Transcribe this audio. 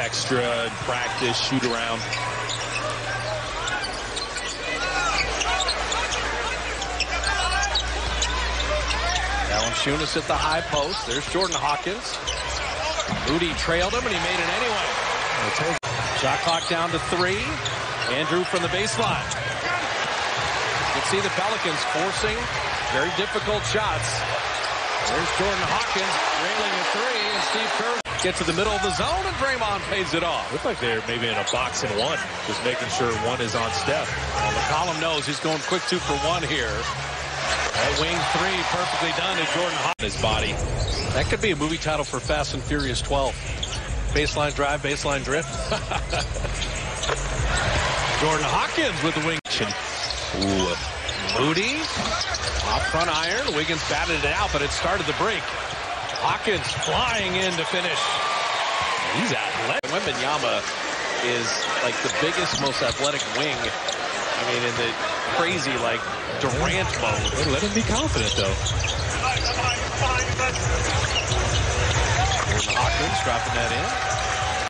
extra practice, shoot around. Valanciunas at the high post. There's Jordan Hawkins. Moody trailed him, and he made it anyway. Shot clock down to three. Andrew from the baseline. You can see the Pelicans forcing very difficult shots. There's Jordan Hawkins railing a three, and Steph Curry gets to the middle of the zone, and Draymond pays it off. Looks like they're maybe in a box and one, just making sure one is on step. Well, McCollum knows he's going quick two for one here. That wing three perfectly done to Jordan Hawkins. His body. That could be a movie title for Fast and Furious 12. Baseline drive, baseline drift. Jordan Hawkins with the wing. Ooh. Moody, off front iron. Wiggins batted it out, but it started the break. Hawkins flying in to finish. He's athletic. Wembanyama is like the biggest, most athletic wing. I mean, in the crazy, like, Durant mode. Hey, let him be confident, though. Hawkins dropping that in.